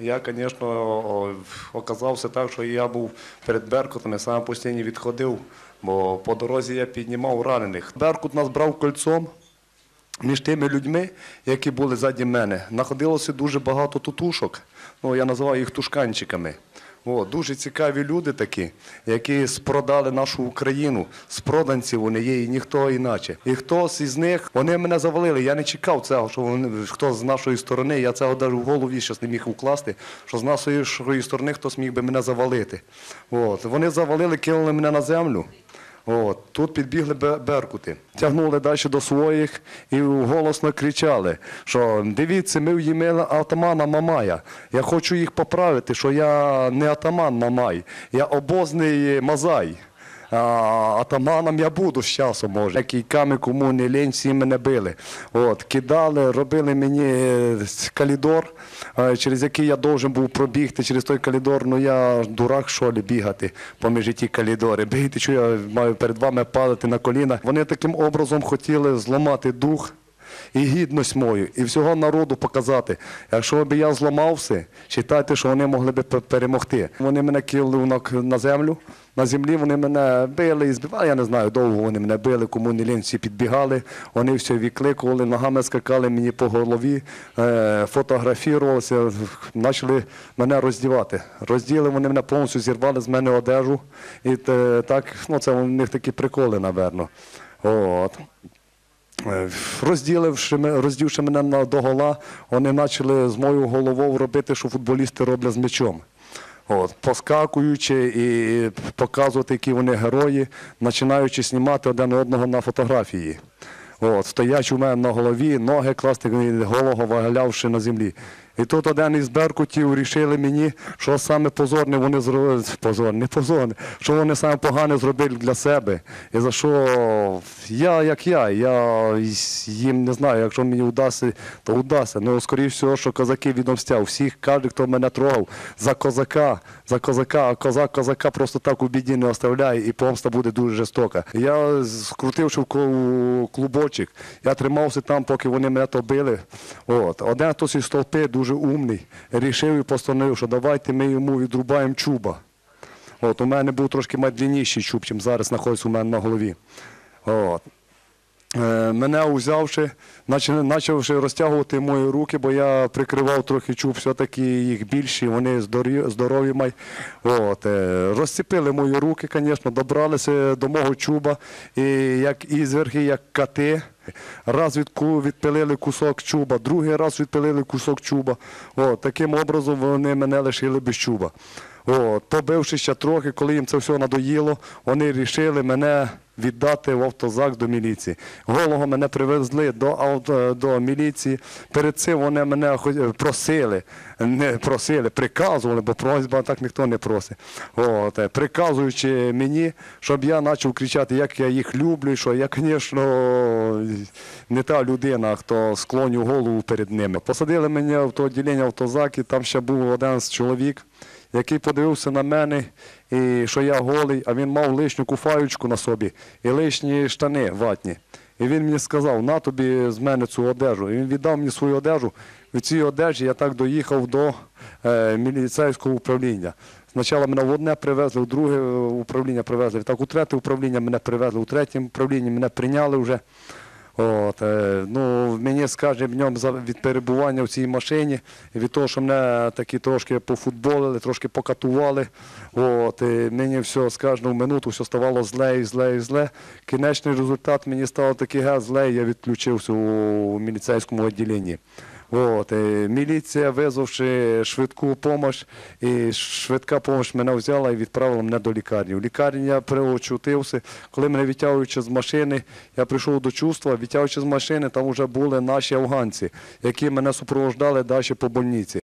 Я, звісно, оказався так, що я був перед Беркутом, я сам постійно відходив, бо по дорозі я піднімав ранених. Беркут нас брав кольцом. Між тими людьми, які були ззаді мене, знаходилося дуже багато тутушок. Ну, я називаю їх тушканчиками. О, дуже цікаві люди такі, які спродали нашу Україну. Спроданці вони є і ніхто іначе. І хтось із них, вони мене завалили. Я не чекав цього, що вони хто з нашої сторони. Я цього навіть в голові щас не міг укласти, що з нашої сторони хтось міг би мене завалити. От. Вони завалили, кинули мене на землю. От, тут підбігли бе- беркути, тягнули далі до своїх і голосно кричали, що дивіться, ми в'їмили атамана Мамая. Я хочу їх поправити, що я не атаман Мамай, я обозний Мазай. А, атаманом я буду з часом, може. Кійками, кому не лінь, всі мене били. От, кидали, робили мені е, калідор, е, через який я должен був пробігти через той калідор. Ну я дурак, що ли, бігати поміж ті калідори. Бігти, що я маю перед вами падати на коліна. Вони таким образом хотіли зламати дух і гідність мою, і всього народу показати. Якщо б я зламався, вважайте, що вони могли б перемогти. Вони мене кинули на, землю. На землі вони мене били і збивали. Я не знаю, довго вони мене били, кому не лінь, всі підбігали. Вони все відкликували, ногами скакали мені по голові, е, фотографувалися, почали мене роздівати. Розділи вони мене повністю зірвали з мене одежу. І те- так, ну це у них такі приколи, напевно. От. Е, Розділивши, роздівши мене на догола, вони почали з моєю головою робити, що футболісти роблять з м'ячом. От, поскакуючи і показувати, які вони герої, починаючи знімати один одного на фотографії. От, стоячи у мене на голові, ноги класти, голого вагалявши на землі. І тут один із беркутів рішили мені, що саме позорне вони зробили, позорне, позорне, що вони саме погане зробили для себе. І за що я, як я, я їм не знаю, якщо мені вдасться, то вдасться. Ну, скоріш всього, що козаки відомстяв. Всіх, кожен, хто мене трогав, за козака, за козака, а козак козака просто так у біді не оставляє, і помста буде дуже жорстока. Я скрутивши в клубочок, я тримався там, поки вони мене то били. От. Один хтось із толпи, дуже умний, рішив і постановив, що давайте ми йому відрубаємо чуба. От, у мене був трошки майдлінніший чуб, чим зараз знаходиться у мене на голові. От. Е, Мене узявши, почавши розтягувати мої руки, бо я прикривав трохи чуб, все-таки їх більші, вони здорі- здорові май. От, е, розціпили мої руки, звісно, добралися до мого чуба, і як ізверги, як кати. Раз відпилили кусок чуба, другий раз відпилили кусок чуба. От, таким образом вони мене лишили без чуба. От, побивши ще трохи, коли їм це все надоїло, вони вирішили мене віддати в автозак до міліції. Голого мене привезли до, авто, до міліції. Перед цим вони мене просили, не просили, приказували, бо просьба так ніхто не просить. От, е, приказуючи мені, щоб я почав кричати, як я їх люблю, що я, звісно, не та людина, хто склоню голову перед ними. Посадили мене в то відділення автозак, і там ще був один чоловік який подивився на мене, і що я голий, а він мав лишню куфаючку на собі і лишні штани ватні. І він мені сказав, на тобі з мене цю одежу. І він віддав мені свою одежу. Від цієї одежі я так доїхав до е, міліцейського управління. Спочатку мене в одне привезли, в друге управління привезли. Так у третє управління мене привезли, у третьому управлінні мене прийняли вже. От, е, ну, мені з в ньому від перебування в цій машині, від того, що мене такі трошки пофутболили, трошки покатували. От, мені все з кожну минуту все ставало зле і зле і зле. Кінечний результат мені стало такий газ зле, я відключився у міліцейському відділенні. От, е, міліція, визвавши швидку допомогу, і швидка допомога мене взяла і відправила мене до лікарні. У лікарні я приочутився, коли мене відтягуючи з машини, я прийшов до чувства, відтягуючи з машини, там вже були наші афганці, які мене супроводжували далі по больниці.